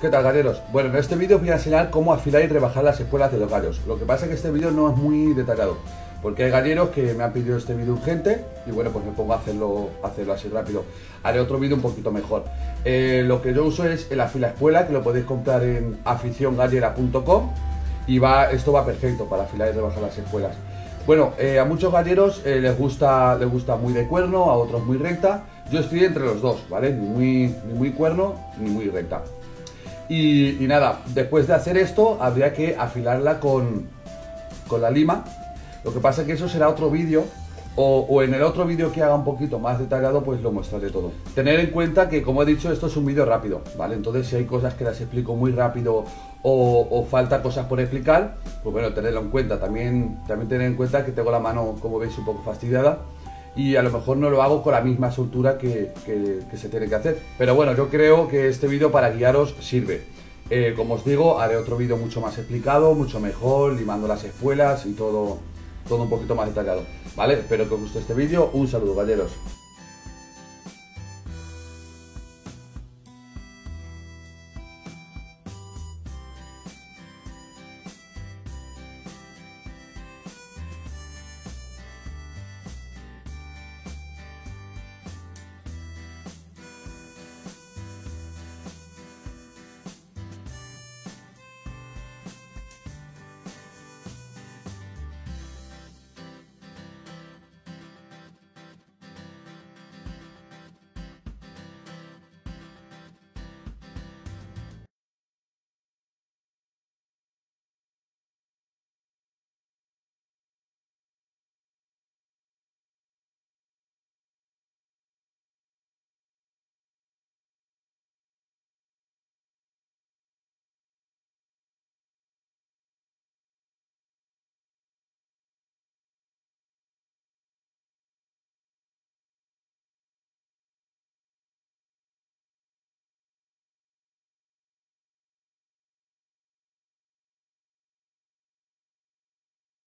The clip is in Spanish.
¿Qué tal galleros? Bueno, en este vídeo voy a enseñar cómo afilar y rebajar las espuelas de los gallos. Lo que pasa es que este vídeo no es muy detallado, porque hay galleros que me han pedido este vídeo urgente y bueno, pues me pongo a hacerlo, hacerlo así rápido. Haré otro vídeo un poquito mejor. Eh, lo que yo uso es el afila espuela, que lo podéis comprar en aficiongallera.com y va, esto va perfecto para afilar y rebajar las espuelas. Bueno, eh, a muchos galleros eh, les, gusta, les gusta muy de cuerno, a otros muy recta. Yo estoy entre los dos, ¿vale? Ni muy, ni muy cuerno ni muy recta. Y, nada, después de hacer esto habría que afilarla con, con la lima. Lo que pasa es que eso será otro vídeo o, en el otro vídeo que haga un poquito más detallado, pues lo mostraré todo. Tener en cuenta que, como he dicho, esto es un vídeo rápido, ¿vale? Entonces, si hay cosas que las explico muy rápido o, o, falta cosas por explicar, pues bueno, tenerlo en cuenta. También, también tener en cuenta que tengo la mano, como veis, un poco fastidiada y a lo mejor no lo hago con la misma soltura que, se tiene que hacer. Pero bueno, yo creo que este vídeo para guiaros sirve. Eh, como os digo, haré otro vídeo mucho más explicado, mucho mejor, limando las espuelas y todo, todo un poquito más detallado. ¿Vale? Espero que os guste este vídeo. Un saludo, galleros.